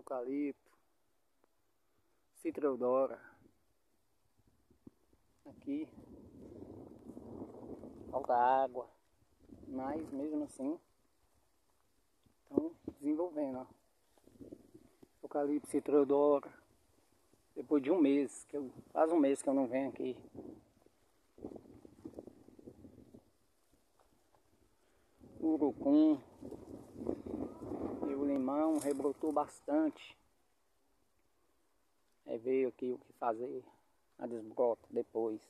eucalipto, citreudora. Aqui falta água, mas mesmo assim estão desenvolvendo. Ó. Eucalipto, citreudora. Depois de um mês, que eu, faz um mês que eu não venho aqui. Urucum. O limão rebrotou bastante. Aí veio aqui o que fazer a desbrota depois.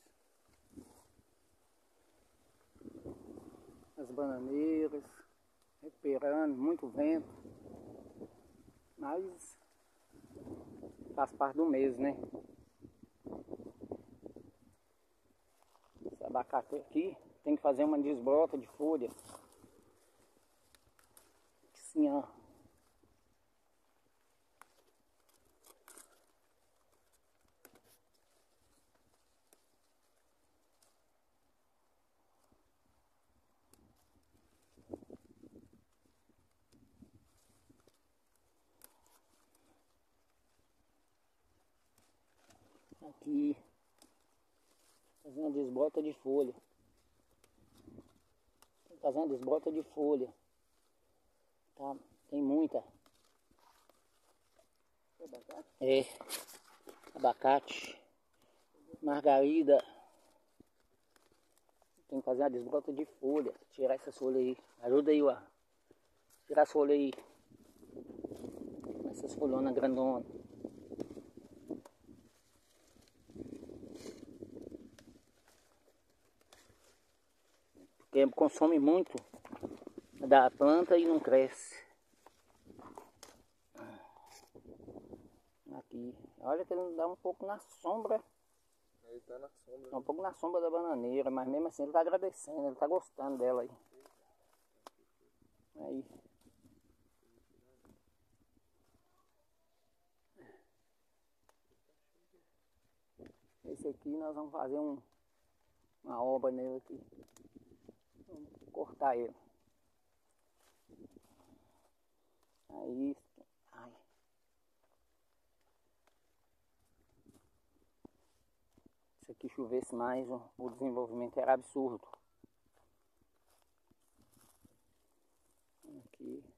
As bananeiras recuperando, muito vento. Mas faz parte do mês, né? Esse abacate aqui tem que fazer uma desbrota de folha. Assim, ó. Aqui. Fazendo desbota de folha. Fazendo desbota de folha. Tá? Tem muita. É. Abacate. Margarida. Tem que fazer uma desbrota de folha. Tirar essa folha aí. Ajuda aí, ó. Tirar essa folha aí. Essas folhonas grandonas. Porque consome muito da planta e não cresce. Aqui. Olha que ele dá um pouco na sombra. Ele tá na sombra. Tá um pouco na sombra da bananeira, mas mesmo assim ele tá agradecendo, ele tá gostando dela aí. Aí. Esse aqui nós vamos fazer um, uma obra nele aqui. Tá alimentar ele. Aí, ai. Se aqui chovesse mais, o desenvolvimento era absurdo. Aqui.